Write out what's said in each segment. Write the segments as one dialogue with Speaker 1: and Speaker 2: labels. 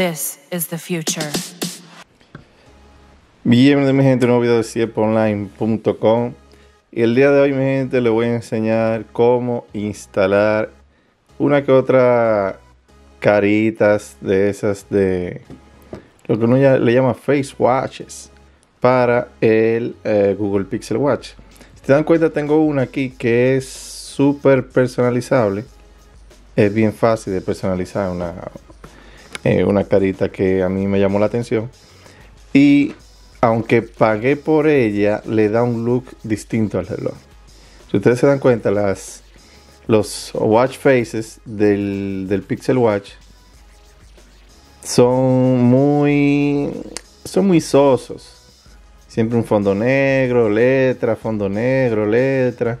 Speaker 1: This is the future.
Speaker 2: Bienvenidos mi gente, un nuevo video de cieponline.com el día de hoy mi gente les voy a enseñar cómo instalar una que otra caritas de esas de lo que uno ya le llama face watches para el eh, Google Pixel Watch. Si te dan cuenta tengo una aquí que es súper personalizable. Es bien fácil de personalizar una, eh, una carita que a mí me llamó la atención. Y aunque pagué por ella, le da un look distinto al reloj. Si ustedes se dan cuenta, las, los watch faces del, del Pixel Watch son muy, son muy sosos. Siempre un fondo negro, letra, fondo negro, letra.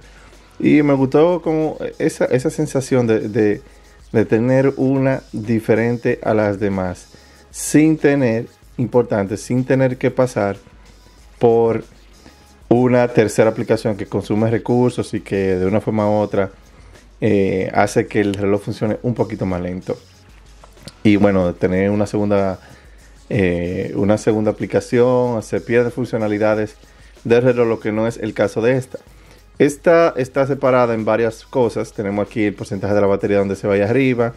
Speaker 2: Y me gustó como esa, esa sensación de, de, de tener una diferente a las demás. Sin tener importante sin tener que pasar por una tercera aplicación que consume recursos y que de una forma u otra eh, hace que el reloj funcione un poquito más lento. Y bueno, tener una segunda, eh, una segunda aplicación, se pierde funcionalidades del reloj, lo que no es el caso de esta. Esta está separada en varias cosas. Tenemos aquí el porcentaje de la batería donde se vaya arriba.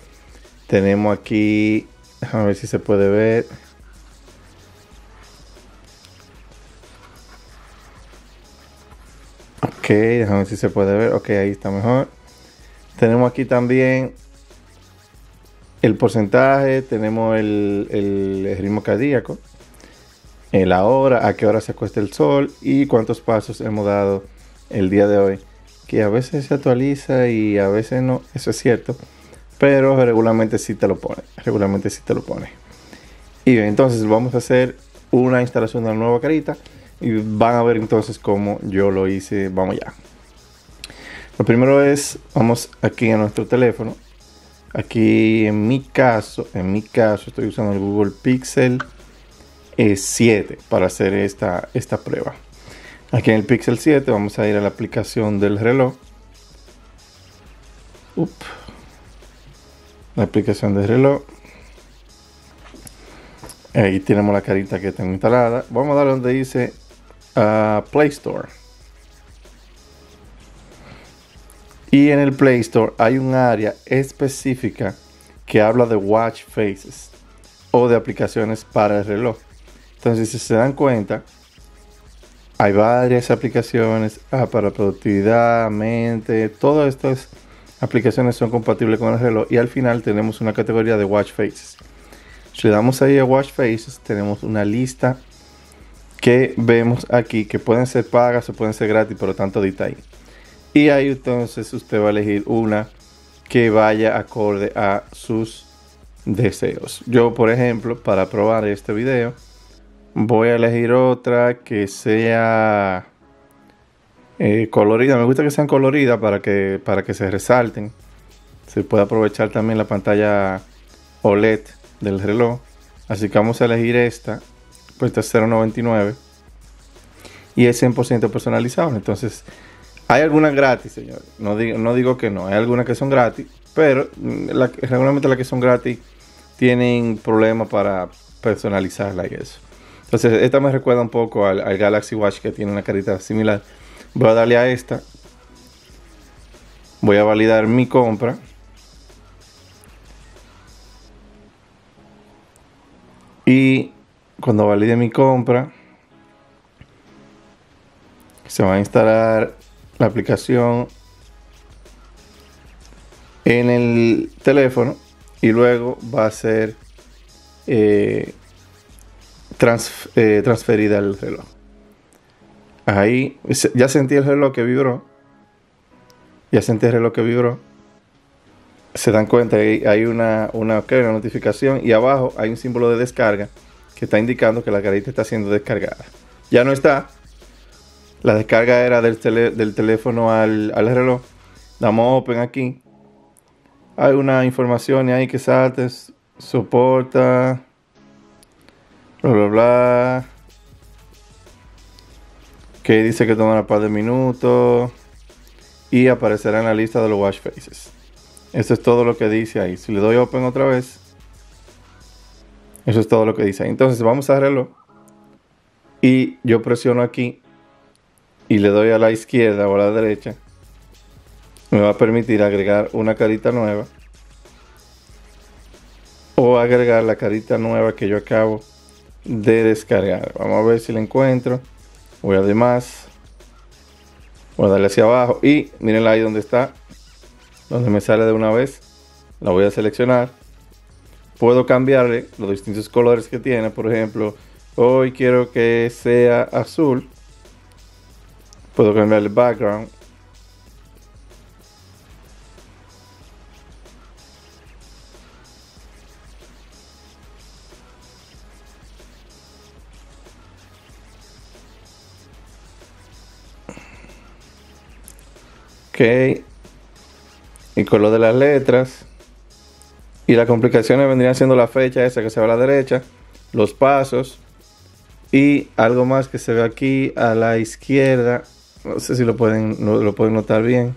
Speaker 2: Tenemos aquí, a ver si se puede ver. Ok, déjame ver si se puede ver. Ok, ahí está mejor. Tenemos aquí también el porcentaje, tenemos el, el ritmo cardíaco, la hora, a qué hora se acuesta el sol y cuántos pasos hemos dado el día de hoy. Que a veces se actualiza y a veces no, eso es cierto. Pero regularmente sí te lo pone. Regularmente sí te lo pone. Y entonces vamos a hacer una instalación de la nueva carita. Y van a ver entonces cómo yo lo hice. Vamos ya. Lo primero es, vamos aquí a nuestro teléfono. Aquí en mi caso, en mi caso estoy usando el Google Pixel 7 para hacer esta, esta prueba. Aquí en el Pixel 7 vamos a ir a la aplicación del reloj. La aplicación del reloj. Ahí tenemos la carita que tengo instalada. Vamos a dar donde dice Play Store. Y en el Play Store hay un área específica que habla de watch faces o de aplicaciones para el reloj. Entonces, si se dan cuenta, hay varias aplicaciones ah, para productividad, mente, todas estas aplicaciones son compatibles con el reloj y al final tenemos una categoría de watch faces. Si le damos ahí a watch faces, tenemos una lista que vemos aquí que pueden ser pagas o pueden ser gratis, por lo tanto ahí. Y ahí entonces usted va a elegir una que vaya acorde a sus deseos. Yo, por ejemplo, para probar este video, voy a elegir otra que sea eh, colorida. Me gusta que sean coloridas para que, para que se resalten. Se puede aprovechar también la pantalla OLED del reloj. Así que vamos a elegir esta cuesta 0.99 y es 100% personalizado. Entonces, hay algunas gratis, señor. No digo, que no, hay algunas que son gratis, pero mm, la, regularmente las que son gratis tienen problemas para personalizarla y eso. Entonces, esta me recuerda un poco al, al, Galaxy Watch que tiene una carita similar. Voy a darle a esta. Voy a validar mi compra. Y cuando valide mi compra, se va a instalar la aplicación en el teléfono y luego va a ser eh, eh, transferida al reloj. Ahí ya sentí el reloj que vibró. Ya sentí el reloj que vibró. Se dan cuenta, hay, hay una, una, una notificación y abajo hay un símbolo de descarga que está indicando que la carita está siendo descargada. Ya no está. La descarga era del, del teléfono al, al, reloj. Damos open aquí. Hay una información ahí que salte. Soporta. Bla bla bla. Que dice que toma un par de minutos. Y aparecerá en la lista de los watch faces. Eso es todo lo que dice ahí. Si le doy open otra vez Eso es todo lo que dice. Entonces vamos a reloj. Y yo presiono aquí y le doy a la izquierda o a la derecha. Me va a permitir agregar una carita nueva. O agregar la carita nueva que yo acabo de descargar. Vamos a ver si la encuentro. Voy a demás. Voy a darle hacia abajo. Y miren ahí donde está. Donde me sale de una vez. La voy a seleccionar puedo cambiarle los distintos colores que tiene. Por ejemplo, hoy quiero que sea azul. Puedo cambiar el background. Ok. Y color de las letras. Y las complicaciones vendrían siendo la fecha esa que se ve a la derecha, los pasos y algo más que se ve aquí a la izquierda. No sé si lo pueden, lo pueden notar bien.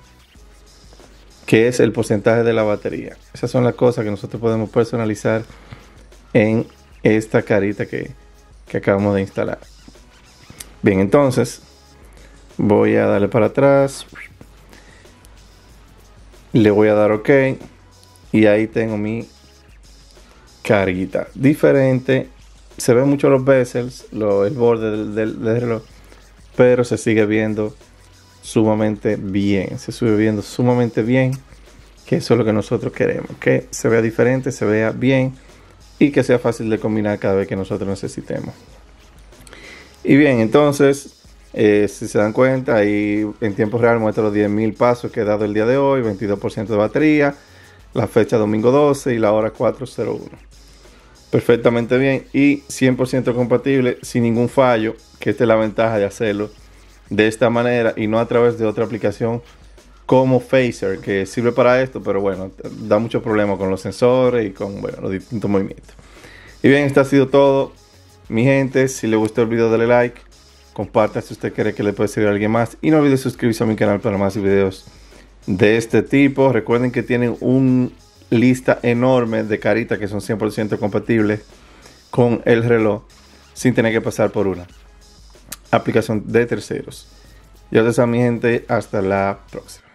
Speaker 2: Que es el porcentaje de la batería. Esas son las cosas que nosotros podemos personalizar en esta carita que, que acabamos de instalar. Bien, entonces voy a darle para atrás. Le voy a dar OK. Y ahí tengo mi carguita. Diferente. Se ven mucho los bezels, el borde del, reloj. Pero se sigue viendo sumamente bien. Se sigue viendo sumamente bien. Que eso es lo que nosotros queremos. Que se vea diferente, se vea bien. Y que sea fácil de combinar cada vez que nosotros necesitemos. Y bien, entonces, eh, si se dan cuenta, ahí en tiempo real muestra los 10.000 pasos que he dado el día de hoy, 22% de batería, la fecha domingo 12 y la hora 401. Perfectamente bien y 100% compatible sin ningún fallo, que esta es la ventaja de hacerlo de esta manera y no a través de otra aplicación como Phaser, que sirve para esto, pero bueno, da mucho problema con los sensores y con los distintos movimientos. Y bien, esto ha sido todo. Mi gente, si le gustó el video, dale like, comparta si usted quiere que le pueda servir a alguien más y no olvide suscribirse a mi canal para más videos de este tipo. Recuerden que tienen una lista enorme de caritas que son 100% compatibles con el reloj sin tener que pasar por una aplicación de terceros. Ya ustedes mi gente, hasta la próxima.